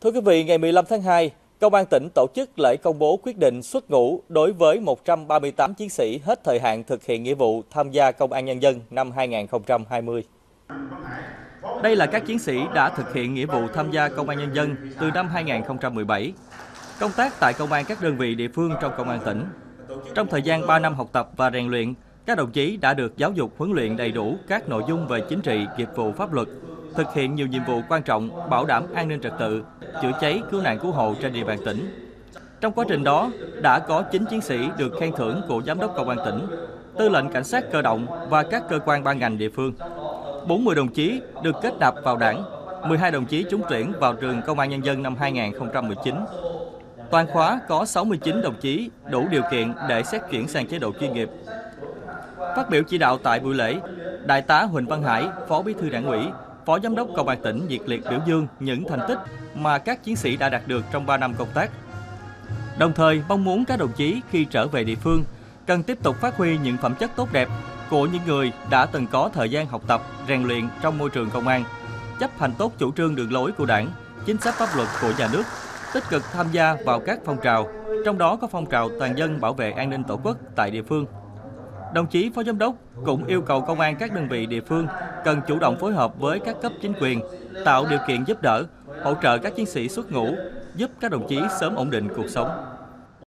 Thưa quý vị, ngày 15 tháng 2, Công an tỉnh tổ chức lễ công bố quyết định xuất ngũ đối với 138 chiến sĩ hết thời hạn thực hiện nghĩa vụ tham gia Công an Nhân dân năm 2020. Đây là các chiến sĩ đã thực hiện nghĩa vụ tham gia Công an Nhân dân từ năm 2017, công tác tại công an các đơn vị địa phương trong Công an tỉnh. Trong thời gian 3 năm học tập và rèn luyện, các đồng chí đã được giáo dục huấn luyện đầy đủ các nội dung về chính trị, nghiệp vụ pháp luật, thực hiện nhiều nhiệm vụ quan trọng bảo đảm an ninh trật tự, chữa cháy, cứu nạn cứu hộ trên địa bàn tỉnh. Trong quá trình đó, đã có 9 chiến sĩ được khen thưởng của Giám đốc Công an tỉnh, Tư lệnh Cảnh sát cơ động và các cơ quan ban ngành địa phương. 40 đồng chí được kết nạp vào đảng, 12 đồng chí trúng tuyển vào trường Công an Nhân dân năm 2019. Toàn khóa có 69 đồng chí đủ điều kiện để xét chuyển sang chế độ chuyên nghiệp. Phát biểu chỉ đạo tại buổi lễ, Đại tá Huỳnh Văn Hải, Phó Bí thư Đảng ủy, Phó Giám đốc Công an tỉnh nhiệt liệt biểu dương những thành tích mà các chiến sĩ đã đạt được trong 3 năm công tác. Đồng thời mong muốn các đồng chí khi trở về địa phương cần tiếp tục phát huy những phẩm chất tốt đẹp của những người đã từng có thời gian học tập, rèn luyện trong môi trường công an, chấp hành tốt chủ trương đường lối của Đảng, chính sách pháp luật của nhà nước, tích cực tham gia vào các phong trào, trong đó có phong trào toàn dân bảo vệ an ninh Tổ quốc tại địa phương. Đồng chí Phó Giám đốc cũng yêu cầu công an các đơn vị địa phương cần chủ động phối hợp với các cấp chính quyền, tạo điều kiện giúp đỡ, hỗ trợ các chiến sĩ xuất ngũ, giúp các đồng chí sớm ổn định cuộc sống.